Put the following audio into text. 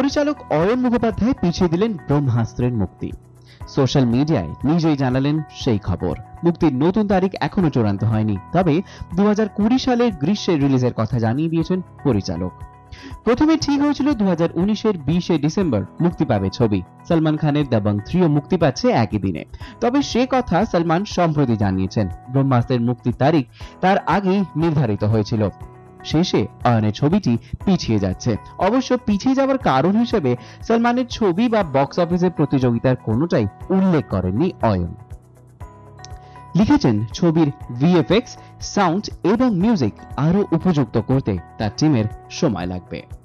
পরিচালক অয়ন মুখোপাধ্যায় পিছিয়ে দিলেন ব্রহ্মাস্ত্রের মুক্তি। সোশ্যাল মিডিয়ায় নিজেই জানালেন সেই খবর। মুক্তির নতুন তারিখ এখনও চূড়ান্ত হয়নি, তবে দু সালের গ্রীষ্মে রিলিজের কথা জানিয়ে দিয়েছেন পরিচালক। প্রথমে ঠিক হয়েছিল দু হাজার উনিশের বিশে ডিসেম্বর মুক্তি পাবে ছবি। সলমান খানের দাবাং থ্রিও মুক্তি পাচ্ছে একই দিনে। তবে সে কথা সলমান সম্প্রতি জানিয়েছেন। ব্রহ্মাস্ত্রের মুক্তির তারিখ তার আগেই নির্ধারিত হয়েছিল। শেষে অয়নের ছবিটি পিছিয়ে যাচ্ছে। অবশ্য পিছিয়ে যাওয়ার কারণ হিসেবে সলমানের ছবি বা বক্স অফিসের প্রতিযোগিতার কোনোটাই উল্লেখ করেননি অয়ন। লিখেছেন, ছবির ভিএফএক্স, সাউন্ড এবং মিউজিক আরও উপযুক্ত করতে তার টিমের সময় লাগবে।